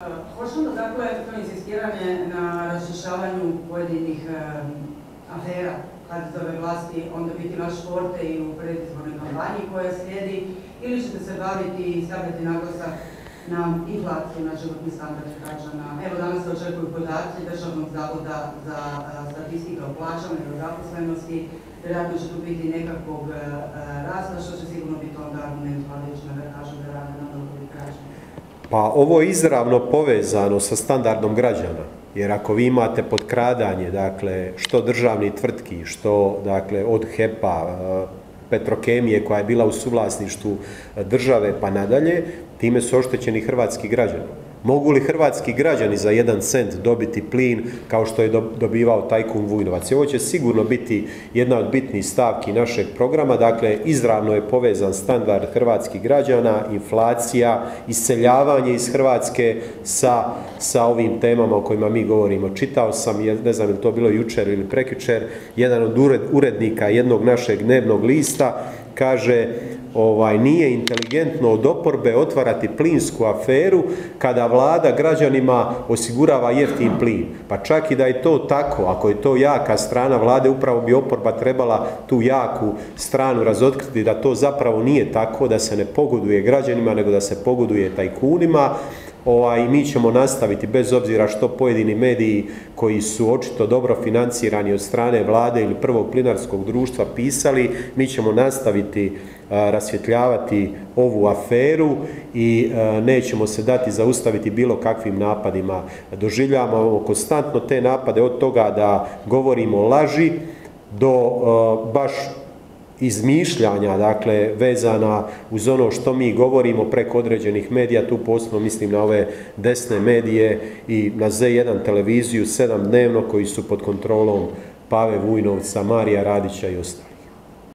Li dakle to insistiranje na razrješavanju pojedinih afera HDZ-ove vlasti onda biti vaš forte i u predizbornoj kampanji koja slijedi ili ćete se baviti i stavljati naglasak na inflaciju na životni standard građana? Evo danas se očekuju podaci Državnog zavoda za statistike o plaćama i o zaposlenosti. Vjerojatno će tu biti nekakvog rasta što će sigurno biti onda argument vladajućima da kažu da rade. Pa ovo je izravno povezano sa standardom građana, jer ako vi imate potkradanje, dakle, što državnih tvrtki, što dakle, od HEP-a, Petrokemije koja je bila u suvlasništvu države pa nadalje, time su oštećeni hrvatski građani. Mogu li hrvatski građani za jedan cent dobiti plin kao što je dobivao tajkun Vujnovac? Ovo će sigurno biti jedna od bitnih stavki našeg programa, dakle izravno je povezan standard hrvatskih građana, inflacija, iseljavanje iz Hrvatske sa, sa ovim temama o kojima mi govorimo. Čitao sam, ne znam je to bilo jučer ili prekjučer, jedan od urednika jednog našeg dnevnog lista kaže ovaj nije inteligentno od oporbe otvarati plinsku aferu kada vlada građanima osigurava jeftin plin. Pa čak i da je to tako, ako je to jaka strana vlade, upravo bi oporba trebala tu jaku stranu razotkriti da to zapravo nije tako, da se ne pogoduje građanima, nego da se pogoduje tajkunima ovaj, mi ćemo nastaviti bez obzira što pojedini mediji koji su očito dobro financirani od strane vlade ili prvog plinarskog društva pisali, mi ćemo nastaviti rasvjetljavati ovu aferu i nećemo se dati zaustaviti bilo kakvim napadima. Doživljavamo konstantno te napade od toga da govorimo laži do baš izmišljanja, dakle, vezana uz ono što mi govorimo preko određenih medija, tu posebno mislim na ove desne medije i na Z1 televiziju, sedam dnevno, koji su pod kontrolom Pave Vujnovca, Marija Radića i ostali.